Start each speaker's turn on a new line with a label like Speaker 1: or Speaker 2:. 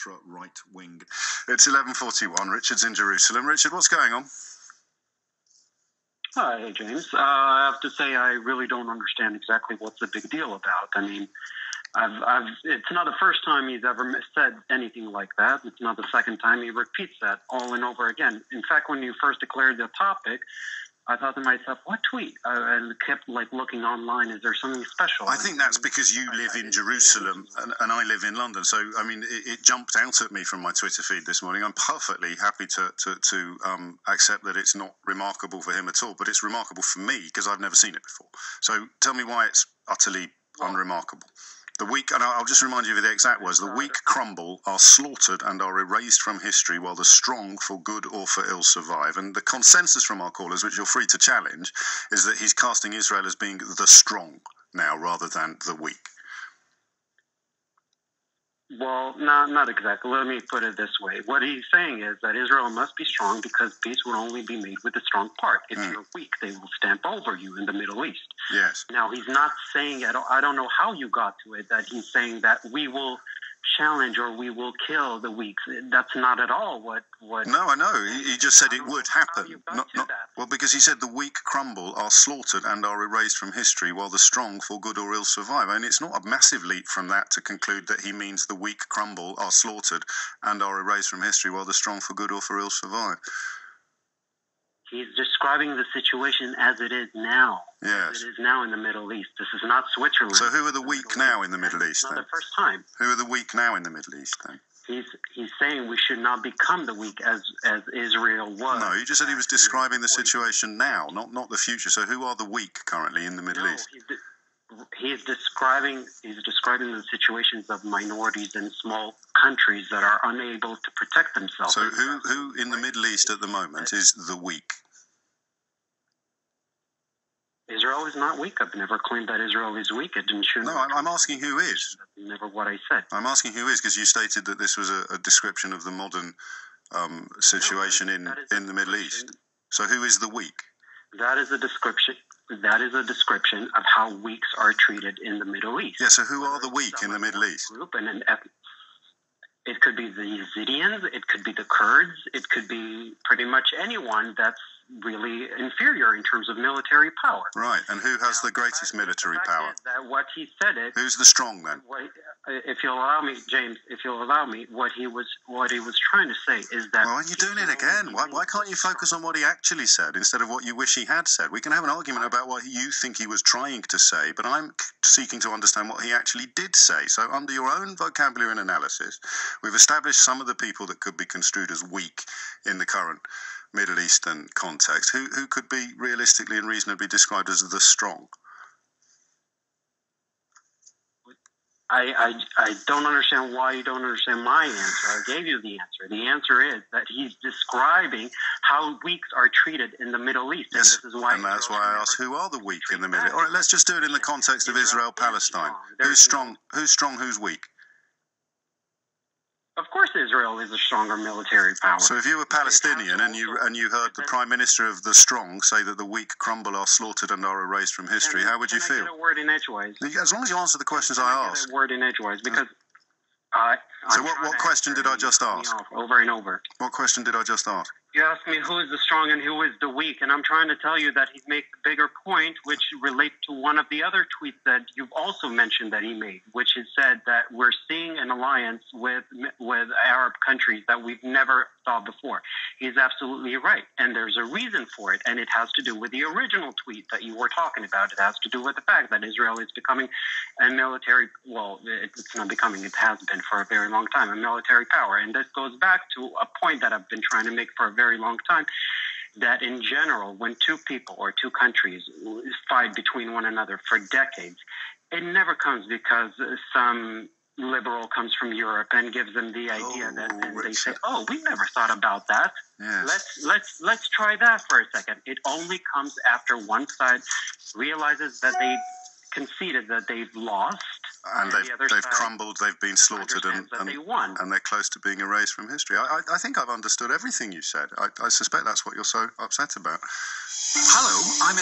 Speaker 1: ultra right wing. It's 11:41. Richard's in Jerusalem. Richard, what's going on?
Speaker 2: Hi, James. Uh, I have to say, I really don't understand exactly what's the big deal about. I mean, I've, I've, it's not the first time he's ever said anything like that. It's not the second time he repeats that all and over again. In fact, when you first declared the topic, I thought to myself, "What tweet?" And kept like looking online. Is there something special?
Speaker 1: I think that's because you live in Jerusalem and, and I live in London. So I mean, it, it, jumped out at me from my Twitter feed this morning. I'm perfectly happy to to, to um, accept that it's not remarkable for him at all, but it's remarkable for me because I've never seen it before. So tell me why it's utterly unremarkable. The weak, and I'll just remind you of the exact words the weak crumble, are slaughtered, and are erased from history, while the strong, for good or for ill, survive. And the consensus from our callers, which you're free to challenge, is that he's casting Israel as being the strong now rather than the weak.
Speaker 2: Well, not not exactly. Let me put it this way. What he's saying is that Israel must be strong because peace will only be made with the strong part. If mm. you're weak, they will stamp over you in the Middle East.
Speaker 1: Yes.
Speaker 2: Now he's not saying at all, I don't know how you got to it that he's saying that we will challenge or we will kill the weak. That's not at all what. what
Speaker 1: no, I know. He, he just said it would happen. Not, not, well, because he said the weak crumble, are slaughtered, and are erased from history, while the strong, for good or ill, survive. I mean, it's not a massive leap from that to conclude that he means the weak crumble, are slaughtered, and are erased from history, while the strong, for good or for ill, survive.
Speaker 2: He's describing the situation as it is now.
Speaker 1: Yes.
Speaker 2: As it is now in the Middle East. This is not Switzerland.
Speaker 1: So who are the weak now in the Middle East?
Speaker 2: Not
Speaker 1: then?
Speaker 2: the first time.
Speaker 1: Who are the weak now in the Middle East then?
Speaker 2: He's he's saying we should not become the weak as as Israel was.
Speaker 1: No, you just said he was describing the situation now, not not the future. So who are the weak currently in the Middle
Speaker 2: no,
Speaker 1: East?
Speaker 2: He's, de- he's describing he's describing the situations of minorities in small countries that are unable to protect themselves.
Speaker 1: So who who in the Middle East at the moment is the weak?
Speaker 2: Israel is not weak. I've never claimed that Israel is weak. It didn't shoot.
Speaker 1: No, I'm, I'm asking who is.
Speaker 2: That's never what I said.
Speaker 1: I'm asking who is because you stated that this was a, a description of the modern um, situation
Speaker 2: no,
Speaker 1: in in the Middle East. So who is the weak?
Speaker 2: That is a description. That is a description of how weaks are treated in the Middle East.
Speaker 1: Yeah. So who are the weak in the Middle East?
Speaker 2: Group and an ethnic. It could be the Yazidis. It could be the Kurds. It could be pretty much anyone that's really inferior in terms of military power.
Speaker 1: Right, and who has now, the greatest military
Speaker 2: the
Speaker 1: power?
Speaker 2: That what he said it.
Speaker 1: Who's the strong then?
Speaker 2: What, if you'll allow me, James, if you'll allow me, what he was what he was trying to say is that.
Speaker 1: Well, you're doing it again. Why, why can't you focus on what he actually said instead of what you wish he had said? We can have an argument about what you think he was trying to say, but I'm seeking to understand what he actually did say. So, under your own vocabulary and analysis, we've established some of the people that could be construed as weak in the current Middle Eastern context, who, who could be realistically and reasonably described as the strong?
Speaker 2: I, I, I don't understand why you don't understand my answer. I gave you the answer. The answer is that he's describing how weaks are treated in the Middle East.
Speaker 1: Yes, and, and that's why I asked who are the weak in the Middle East. All right, let's just do it in the context of Israel Palestine. Who's strong? Who's strong? Who's weak?
Speaker 2: Of course, Israel is a stronger military power.
Speaker 1: So, if you were Palestinian and you and you heard the Prime Minister of the strong say that the weak crumble, are slaughtered, and are erased from history, how would you feel?
Speaker 2: a word in.
Speaker 1: As long as you answer the questions I,
Speaker 2: I
Speaker 1: ask.
Speaker 2: A word in edgewise, because. Uh,
Speaker 1: so, what, what question did I just ask?
Speaker 2: Over and over.
Speaker 1: What question did I just ask?
Speaker 2: You asked me who is the strong and who is the weak, and I'm trying to tell you that he makes a bigger point, which relates to one of the other tweets that you've also mentioned that he made, which is said that we're seeing an alliance with with Arab countries that we've never saw before. He's absolutely right, and there's a reason for it, and it has to do with the original tweet that you were talking about. It has to do with the fact that Israel is becoming a military, well, it's not becoming, it has been for a very long time, a military power, and this goes back to a point that I've been trying to make for a very long time that in general, when two people or two countries fight between one another for decades, it never comes because some liberal comes from Europe and gives them the idea oh, that and they say, "Oh, we never thought about that.
Speaker 1: Yes.
Speaker 2: Let's let's let's try that for a second. It only comes after one side realizes that they conceded that they've lost
Speaker 1: and they've, the they've crumbled, they've been slaughtered, and,
Speaker 2: and,
Speaker 1: they
Speaker 2: and,
Speaker 1: they're close to being erased from history. I, I, I think I've understood everything you said. I, I, suspect that's what you're so upset about.
Speaker 3: Hello, I'm.